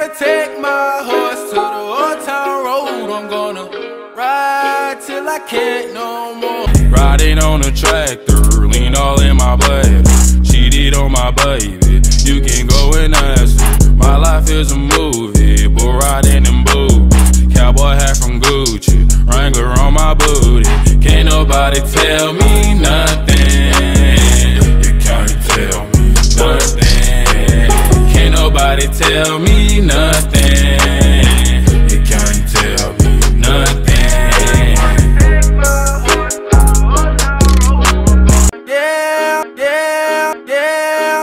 gonna take my horse to the old town road. I'm gonna ride till I can't no more. Riding on a tractor, lean all in my blood. Cheated on my baby, you can go and ask her. My life is a movie, bull riding in boots. Cowboy hat from Gucci, Wrangler on my booty. Can't nobody tell me nothing. Nobody tell me nothing.